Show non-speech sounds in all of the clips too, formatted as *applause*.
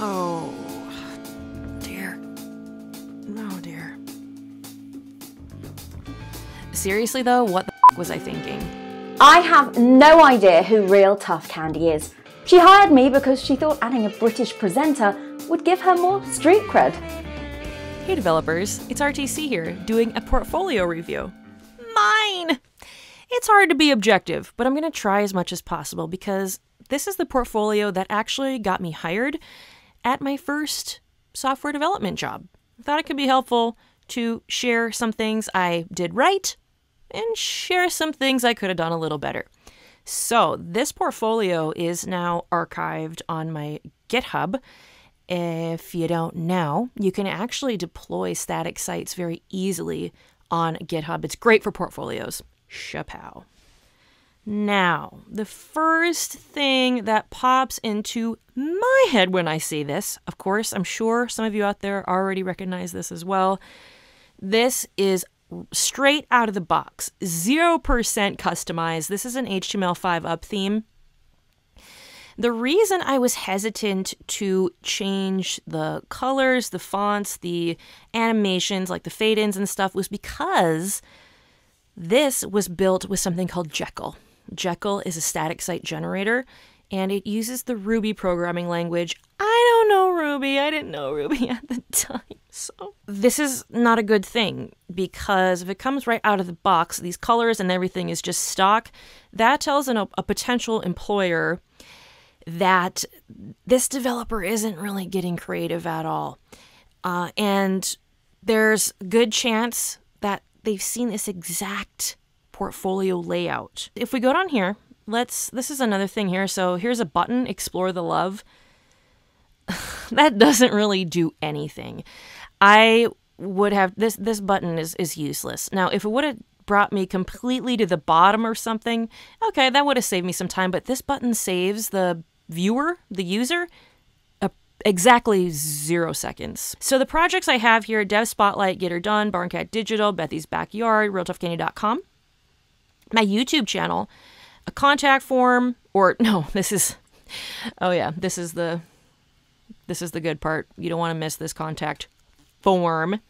Oh, dear. Oh, dear. Seriously, though, what the f- was I thinking? I have no idea who real Tough Candy is. She hired me because she thought adding a British presenter would give her more street cred. Hey, developers, it's RTC here, doing a portfolio review. Mine! It's hard to be objective, but I'm going to try as much as possible because this is the portfolio that actually got me hired at my first software development job. I thought it could be helpful to share some things I did right and share some things I could have done a little better. So, this portfolio is now archived on my GitHub. If you don't know, you can actually deploy static sites very easily on GitHub. It's great for portfolios. Chapow. Now, the first thing that pops into my head when I see this, of course, I'm sure some of you out there already recognize this as well. This is straight out of the box, 0% customized. This is an HTML5 up theme. The reason I was hesitant to change the colors, the fonts, the animations, like the fade ins and stuff, was because this was built with something called Jekyll. Jekyll is a static site generator and it uses the Ruby programming language. I don't know Ruby. I didn't know Ruby *laughs* at the time. So, this is not a good thing because if it comes right out of the box, these colors and everything is just stock, that tells an, a potential employer that this developer isn't really getting creative at all. Uh, and there's good chance that they've seen this exact portfolio layout. If we go down here, let's this is another thing here. So here's a button, explore the love. *laughs* that doesn't really do anything. I would have this this button is is useless. Now, if it would have brought me completely to the bottom or something, okay, that would have saved me some time, but this button saves the viewer, the user, exactly zero seconds. So the projects I have here, Dev Spotlight, Git Her Done, Barncat Digital, Bethy's Backyard, RealToughCandy.com. My YouTube channel, a contact form, or *laughs* no, this is, oh yeah, this is the, this is the good part. You don't want to miss this contact form.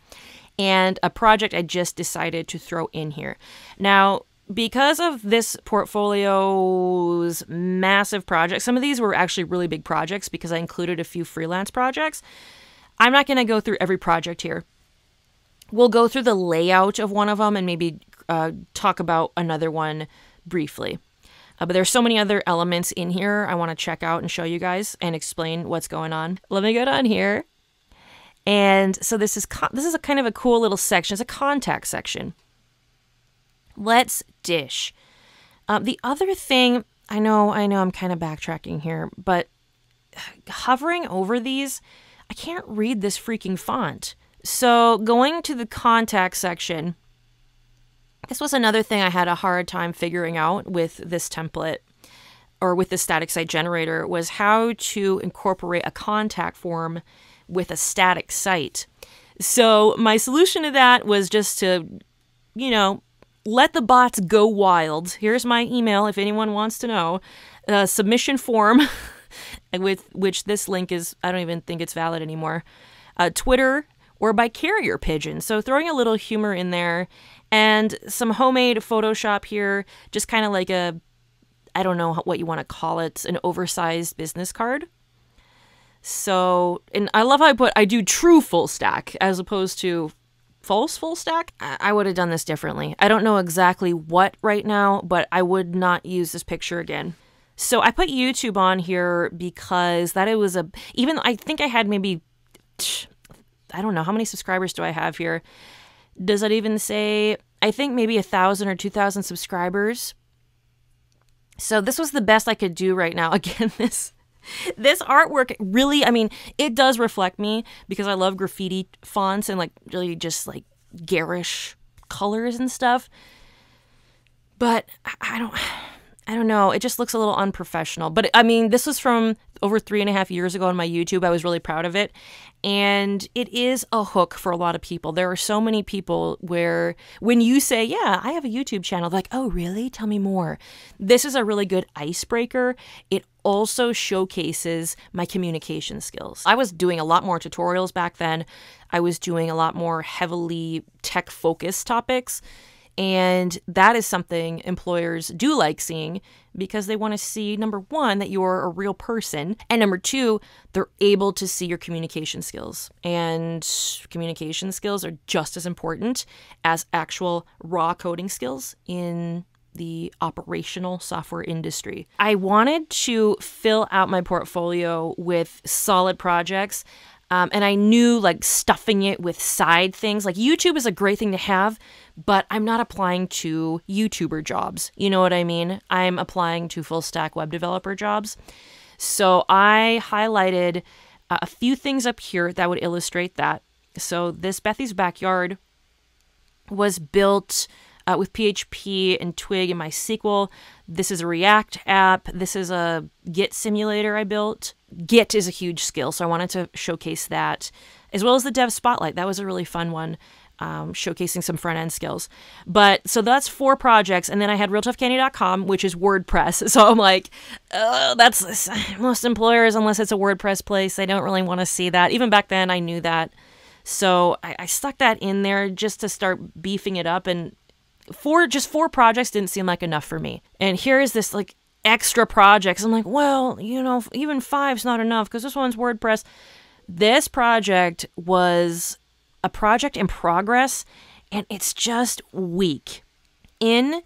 And a project I just decided to throw in here. Now, because of this portfolio's massive project, some of these were actually really big projects because I included a few freelance projects. I'm not going to go through every project here. We'll go through the layout of one of them and maybe uh, talk about another one briefly. Uh, but there's so many other elements in here I want to check out and show you guys and explain what's going on. Let me go down here. And so this is this is a kind of a cool little section. It's a contact section. Let's dish. Uh, the other thing, I know, I know I'm kind of backtracking here, but hovering over these, I can't read this freaking font. So going to the contact section, this was another thing I had a hard time figuring out with this template or with the static site generator was how to incorporate a contact form with a static site. So my solution to that was just to, you know, let the bots go wild. Here's my email if anyone wants to know. Submission form, *laughs* with which this link is, I don't even think it's valid anymore. Uh, Twitter or by carrier pigeon. So throwing a little humor in there and some homemade Photoshop here, just kind of like a, I don't know what you want to call it, an oversized business card. So, and I love how I put I do true full stack as opposed to false full stack. I would have done this differently. I don't know exactly what right now, but I would not use this picture again. So I put YouTube on here because that it was a even I think I had maybe I don't know how many subscribers do I have here. Does that even say I think maybe a thousand or two thousand subscribers? So this was the best I could do right now. *laughs* Again, this this artwork really, I mean, it does reflect me because I love graffiti fonts and like really just like garish colors and stuff. But I don't *sighs* I don't know. It just looks a little unprofessional. But I mean, this was from over three and a half years ago on my YouTube. I was really proud of it. And it is a hook for a lot of people. There are so many people where when you say, Yeah, I have a YouTube channel, like, Oh, really? Tell me more. This is a really good icebreaker. It also showcases my communication skills. I was doing a lot more tutorials back then, I was doing a lot more heavily tech focused topics. And that is something employers do like seeing because they want to see number one, that you're a real person, and number two, they're able to see your communication skills. And communication skills are just as important as actual raw coding skills in the operational software industry. I wanted to fill out my portfolio with solid projects. Um, and I knew like stuffing it with side things. Like YouTube is a great thing to have, but I'm not applying to YouTuber jobs. You know what I mean? I'm applying to full stack web developer jobs. So I highlighted uh, a few things up here that would illustrate that. So this Bethy's Backyard was built uh, with PHP and Twig and MySQL. This is a React app. This is a Git simulator I built. Git is a huge skill, so I wanted to showcase that, as well as the Dev Spotlight. That was a really fun one. Um, showcasing some front end skills. But so that's four projects. And then I had realtoughcandy.com, which is WordPress. *laughs* So I'm like, that's most employers, unless it's a WordPress place, they don't really want to see that. Even back then, I knew that. So I, I stuck that in there just to start beefing it up. And four, just four projects didn't seem like enough for me. And here is this like extra projects. I'm like, well, you know, even five's not enough because this one's WordPress. This project was a project in progress and it's just weak. In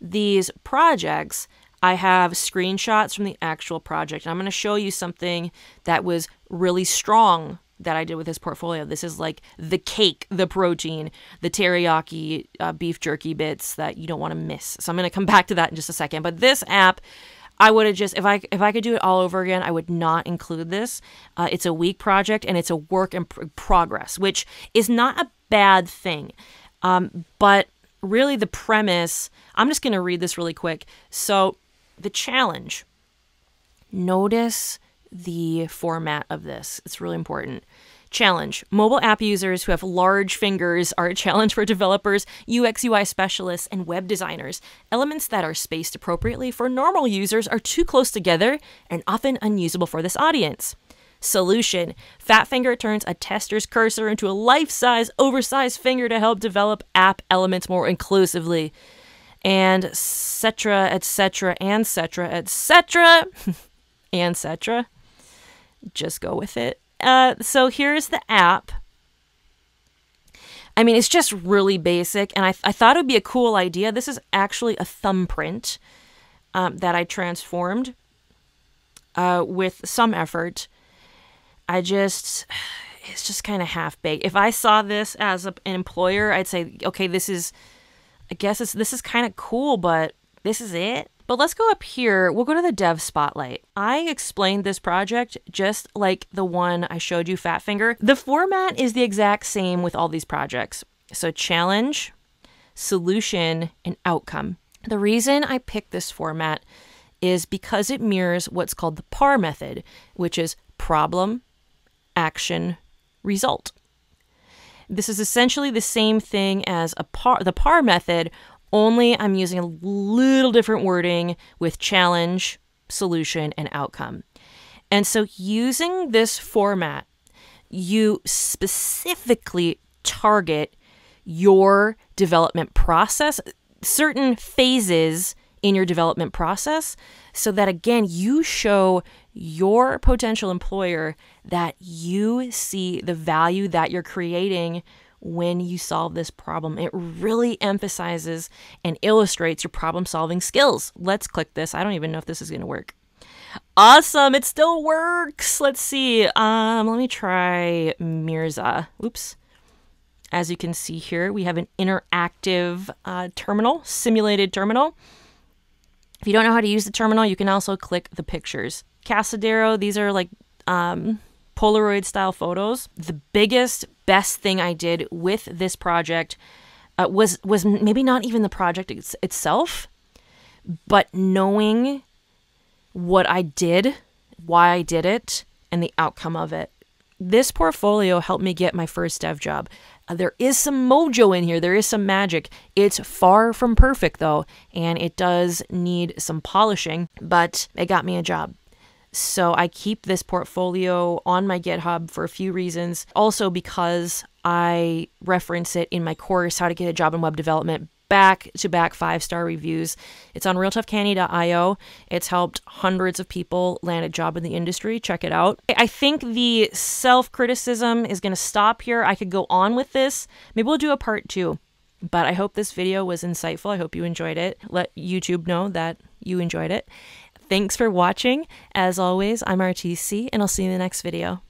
these projects, I have screenshots from the actual project. And I'm going to show you something that was really strong that I did with this portfolio. This is like the cake, the protein, the teriyaki uh, beef jerky bits that you don't want to miss. So I'm going to come *laughs* back to that in just a second. But this app, I would have just if I if I could do it all over again, I would not include this. Uh, it's a weak project and it's a work in pr- progress, which is not a bad thing. Um, but really, the premise. I'm just going to read this really quick. So the challenge. Notice the format of this. It's really important. Challenge Mobile app users who have large fingers are a challenge for developers, UX UI specialists, and web designers. Elements that are spaced appropriately for normal users are too close together and often unusable for this audience. Solution Fat Finger turns a tester's cursor into a life size, oversized finger to help develop app elements more inclusively. And etc., etc., and etc., etc., *laughs* and etc. Just go with it. Uh, so here's the app. I mean, it's just really basic, and I, th- I thought it would be a cool idea. This is actually a thumbprint um, that I transformed uh, with some effort. I just, *sighs* it's just kind of half baked. If I saw this as a, an employer, I'd say, okay, this is, I guess it's, this is kind of cool, but this is it. But let's go up here. We'll go to the dev spotlight. I explained this project just like the one I showed you, Fat Finger. The format is the exact same with all these projects. So challenge, solution, and outcome. The reason I picked this format is because it mirrors what's called the PAR method, which is problem, action, result. This is essentially the same thing as a PAR, the PAR method, only I'm using a little different wording with challenge, solution, and outcome. And so using this format, you specifically target your development process, certain phases in your development process, so that again, you show your potential employer that you see the value that you're creating when you solve this problem. It really emphasizes and illustrates your problem solving skills. Let's click this. I don't even know if this is going to work. Awesome, it still works. Let's see. Um, let me try Mirza. Oops. As you can see here, we have an interactive uh, terminal, simulated terminal. If you don't know how to use the terminal, you can also click the pictures. Casadero, these are like um, Polaroid style photos. The biggest, best thing I did with this project uh, was was maybe not even the project it's, itself, but knowing what I did why I did it, and the outcome of it. This portfolio helped me get my first dev job. Uh, there is some mojo in here, there is some magic. It's far from perfect though, and it does need some polishing, but it got me a job. So I keep this portfolio on my GitHub for a few reasons. Also, because I reference it in my course, How to Get a Job in Web Development, back to back five star reviews. It's on realtoughcandy.io. It's helped hundreds of people land a job in the industry. Check it out. I think the self criticism is going to stop here. I could go on with this. Maybe we'll do a part two. But I hope this video was insightful. I hope you enjoyed it. Let YouTube know that you enjoyed it. Thanks for watching. As always, I'm RTC, and I'll see you in the next video.